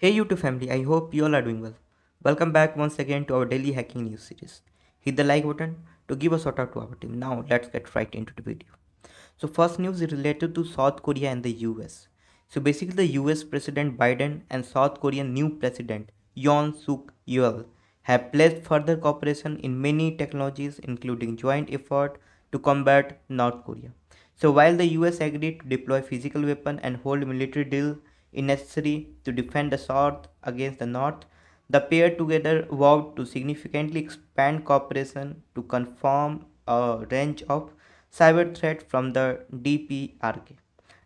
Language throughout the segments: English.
Hey YouTube family, I hope you all are doing well. Welcome back once again to our daily hacking news series. Hit the like button to give a shout out to our team. Now let's get right into the video. So first news is related to South Korea and the US. So basically the US President Biden and South Korean new president Yoon Suk Yeol have pledged further cooperation in many technologies including joint effort to combat North Korea. So while the US agreed to deploy physical weapon and hold military deal necessary to defend the South against the North, the pair together vowed to significantly expand cooperation to confirm a range of cyber threats from the DPRK,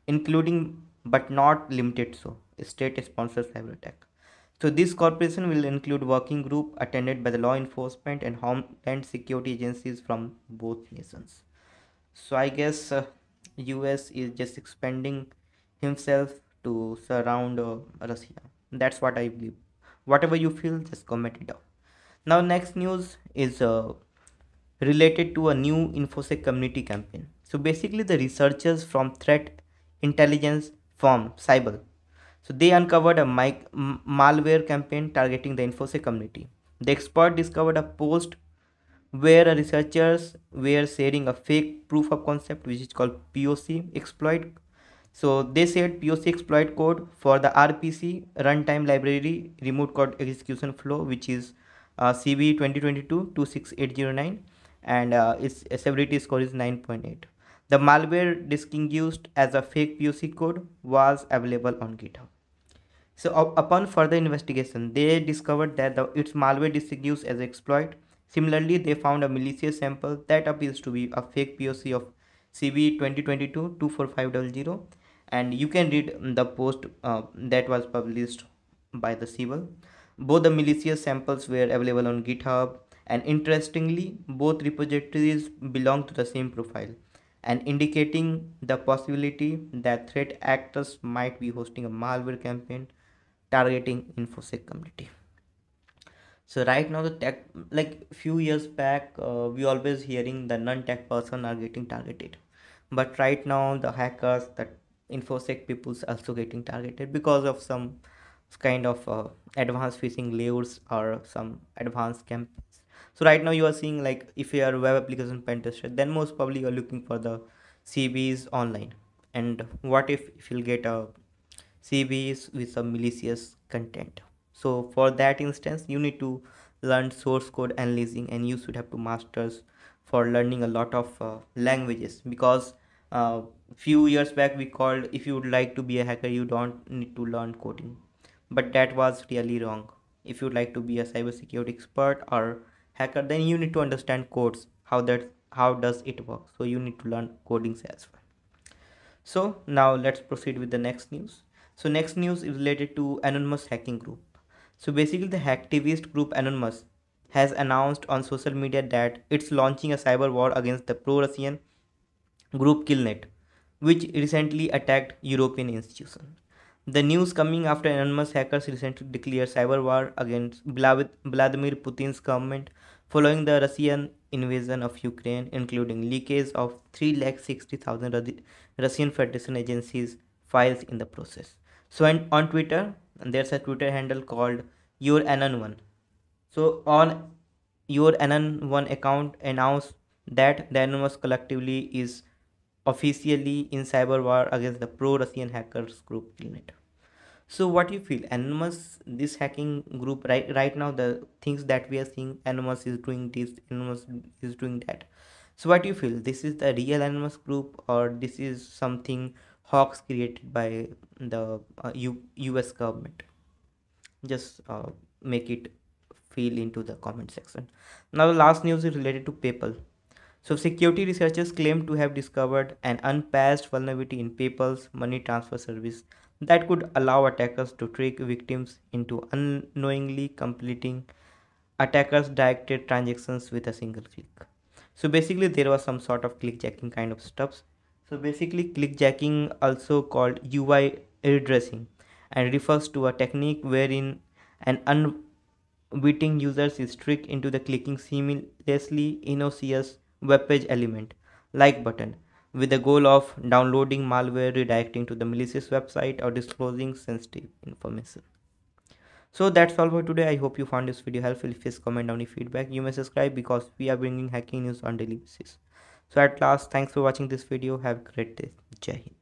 including but not limited so state-sponsored cyber attack. So this cooperation will include working group attended by the law enforcement and homeland security agencies from both nations. So I guess uh, US is just expanding himself to surround uh, Russia. That's what I believe. Whatever you feel, just comment it down. Now, next news is uh, related to a new InfoSec community campaign. So basically, the researchers from threat intelligence firm Cyble, so they uncovered a mic- malware campaign targeting the InfoSec community. The expert discovered a post where researchers were sharing a fake proof of concept, which is called POC exploit so they said POC exploit code for the RPC runtime library remote code execution flow, which is uh, CVE 2022-26809 and uh, its severity score is 9.8. The malware disking used as a fake POC code was available on GitHub. So upon further investigation, they discovered that the, its malware disking used as exploit. Similarly, they found a malicious sample that appears to be a fake POC of CVE 2022-24500 and you can read the post uh, that was published by the Cyble both the malicious samples were available on github and interestingly both repositories belong to the same profile and indicating the possibility that threat actors might be hosting a malware campaign targeting infosec community. So right now the tech like few years back uh, we always hearing the non-tech person are getting targeted. But right now the hackers the infosec people's also getting targeted because of some kind of uh, advanced phishing layers or some advanced campaigns. So right now you are seeing like if you are web application pen tester then most probably you're looking for the CVEs online. And what if, if you'll get a CVEs with some malicious content? So for that instance you need to learn source code analyzing and you should have to masters for learning a lot of uh, languages because uh, few years back we called if you would like to be a hacker you don't need to learn coding. But that was really wrong. If you'd like to be a cybersecurity expert or hacker then you need to understand codes how that how does it work. So you need to learn coding as well. So now let's proceed with the next news. So next news is related to anonymous hacking group. So basically the hacktivist group anonymous has announced on social media that it's launching a cyber war against the pro-russian group Killnet, which recently attacked European institutions. The news coming after anonymous hackers recently declared cyber war against Vladimir Putin's government following the Russian invasion of Ukraine, including leakage of 3,60,000 Russian Federation agencies files in the process. So on Twitter, there's a Twitter handle called Your Anon One. So on Your Anon One account announced that the anonymous collectively is officially in cyber war against the pro-Russian hackers group Killnet. So what you feel? Anonymous, this hacking group right right now, the things that we are seeing, Anonymous is doing this, Anonymous is doing that. So what do you feel? This is the real Anonymous group, or this is something hawks created by the uh, U- U.S. government? Just uh, make it feel into the comment section. Now the last news is related to PayPal. So security researchers claim to have discovered an unpatched vulnerability in PayPal's money transfer service that could allow attackers to trick victims into unknowingly completing attackers directed transactions with a single click. So basically there was some sort of clickjacking kind of stuff. So basically clickjacking also called UI redressing and refers to a technique wherein an unwitting user is tricked into the clicking seamlessly innocuous web page element. Like button. With the goal of downloading malware redirecting to the malicious website or disclosing sensitive information. So that's all for today. I hope you found this video helpful. Yes comment down your feedback. You may subscribe because we are bringing hacking news on daily basis. So at last thanks for watching this video. Have a great day. Jai hind